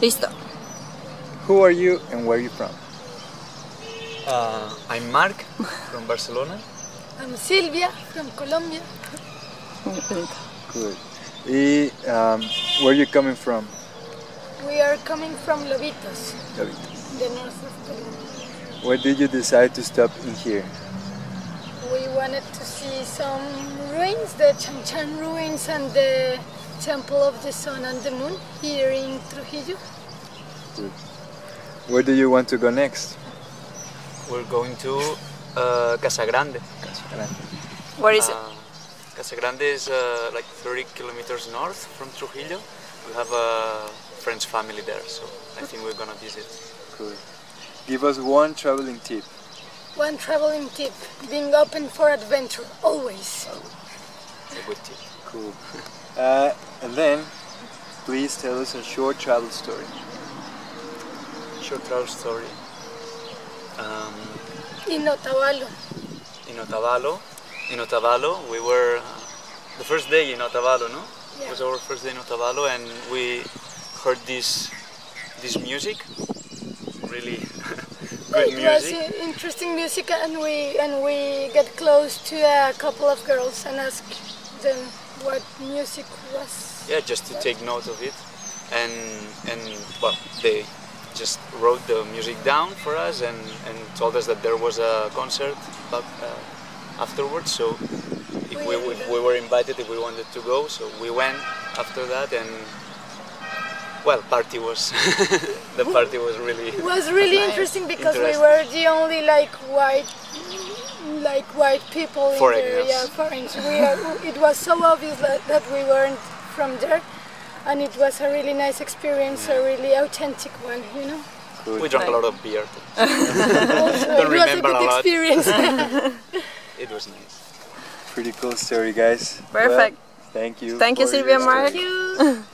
Listo. Who are you and where are you from? Uh, I'm Marc from Barcelona. I'm Silvia from Colombia. Good. Y um, where are you coming from? We are coming from Lobitos, David? the north of Peru. Why did you decide to stop in here? We wanted to see some ruins, the Chan Chan ruins and the Temple of the Sun and the Moon here in Trujillo. Good. Where do you want to go next? We're going to uh, Casa Grande. Where is it? Uh, Casa Grande is uh, like 30 kilometers north from Trujillo. We have a French family there, so I think we're gonna visit. Good. Give us one traveling tip. One traveling tip, being open for adventure, always. It's a good tip. Cool. Uh, and then, please tell us a short travel story. Short travel story. Um, In Otavalo. in Otavalo, in Otavalo, we were uh, the first day in Otavalo, no? Yeah. It was our first day in Otavalo, and we heard this this music, really good it was music. uh, interesting music and we and we got close to a couple of girls and asked them what music was. Yeah, just to take note of it, and and well, they just wrote the music down for us and, and told us that there was a concert but, uh, afterwards. So if we, if we were invited, if we wanted to go, so we went after that, and well, party was the party was really It was really interesting because we were the only like white like white people in Foreigners. there. Yeah, foreigners. We are, it was so obvious that, that we weren't from there and it was a really nice experience, a really authentic one, you know. Good. we drank a lot of beer. Also, Don't it was a remember good a lot. experience. It was nice. Pretty cool story, guys. Perfect. Well, thank you. Thank you, for Silvia your Thank you.